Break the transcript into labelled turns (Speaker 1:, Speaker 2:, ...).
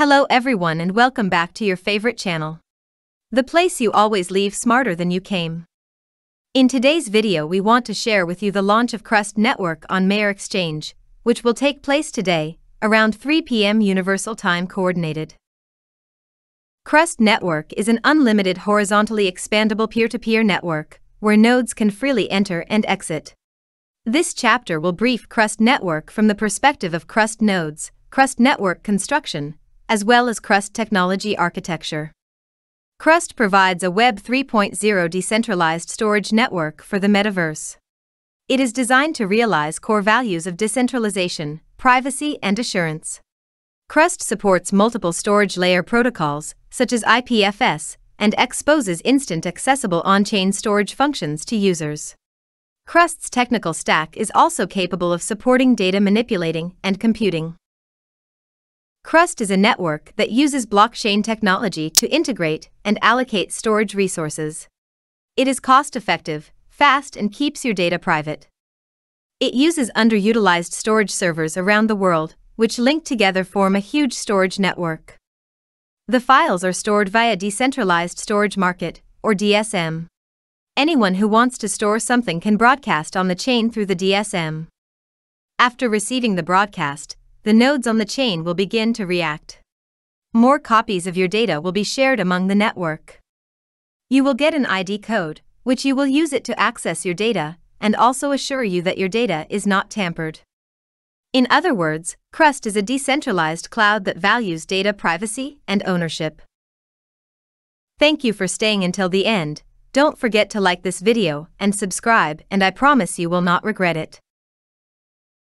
Speaker 1: Hello everyone and welcome back to your favorite channel. The place you always leave smarter than you came. In today's video we want to share with you the launch of Crust Network on Maiar Exchange, which will take place today, around 3 p.m. Universal Time Coordinated. Crust Network is an unlimited horizontally expandable peer-to-peer network, where nodes can freely enter and exit. This chapter will brief Crust Network from the perspective of Crust nodes, Crust Network construction, as well as Crust technology architecture. Crust provides a Web 3.0 decentralized storage network for the metaverse. It is designed to realize core values of decentralization, privacy, and assurance. Crust supports multiple storage layer protocols, such as IPFS, and exposes instant accessible on chain storage functions to users. Crust's technical stack is also capable of supporting data manipulating and computing. Crust is a network that uses blockchain technology to integrate and allocate storage resources. It is cost effective, fast, and keeps your data private. It uses underutilized storage servers around the world, which link together form a huge storage network. The files are stored via Decentralized Storage Market, or DSM. Anyone who wants to store something can broadcast on the chain through the DSM. After receiving the broadcast, the nodes on the chain will begin to react. More copies of your data will be shared among the network. You will get an ID code, which you will use it to access your data and also assure you that your data is not tampered. In other words, Crust is a decentralized cloud that values data privacy and ownership. Thank you for staying until the end. Don't forget to like this video and subscribe, and I promise you will not regret it.